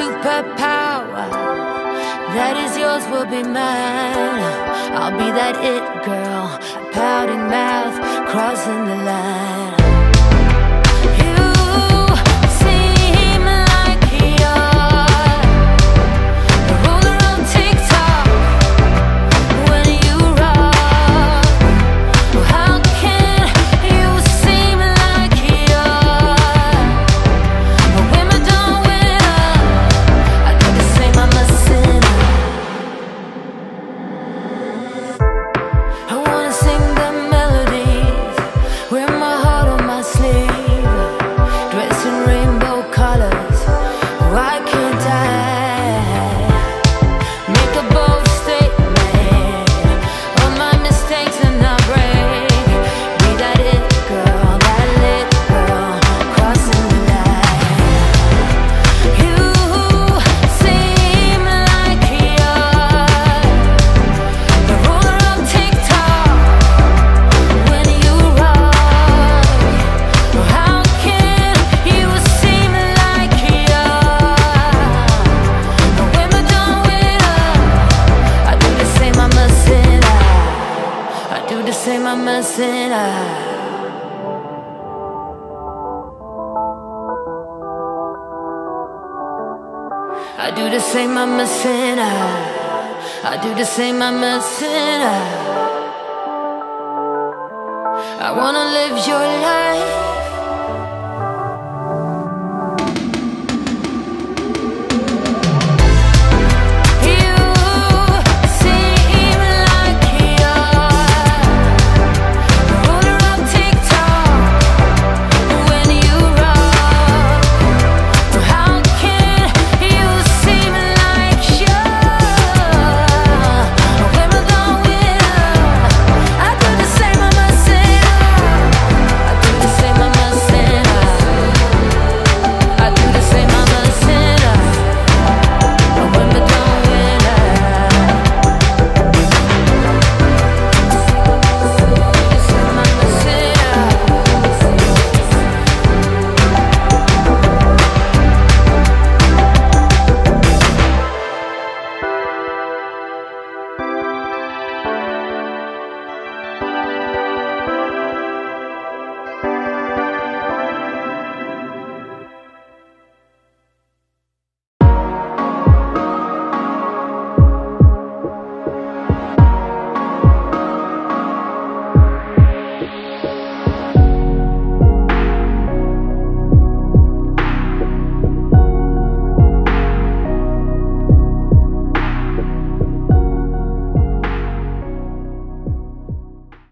superpower that is yours will be mine. I'll be that it girl, a pouting mouth, crossing the line. I do the same, I'm missing out. I do the same, I'm missing out. I wanna live your life.